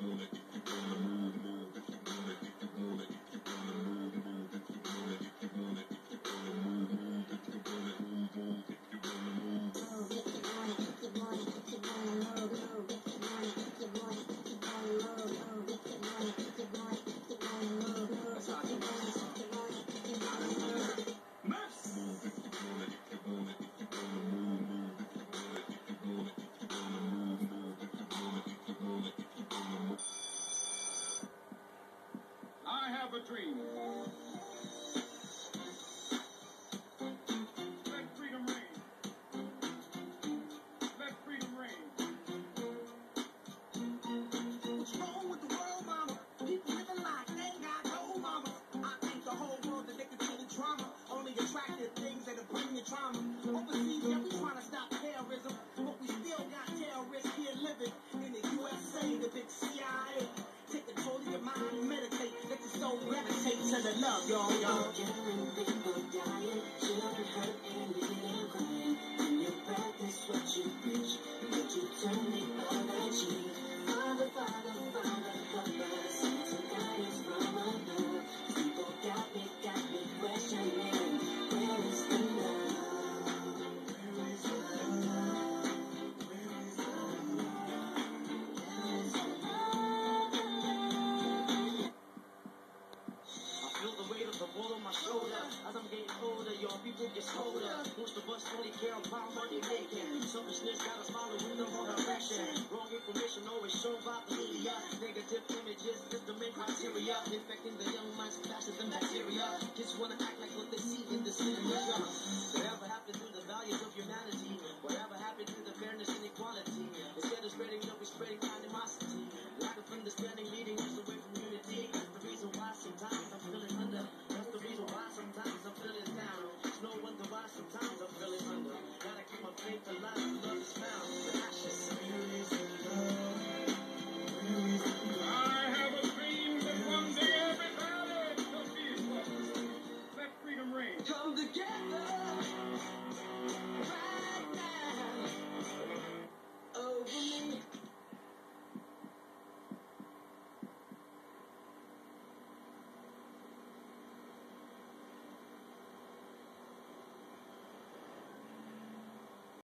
Move it. have a dream. Let freedom. Let freedom with the world, mama? People living like they got no mama. I think the whole world addicted to the drama. Only attractive things that'll bring the trauma. Overseas, yeah, we trying to stop terrorism. To the love, y'all, y'all. As I'm getting older, your people get colder. Most of us only care about money making. Selfishness got us following the wrong direction. Wrong information always shown by the media. Negative images is the main criteria. Infecting the young minds faster than bacteria. Kids wanna act like what they see in the cinema.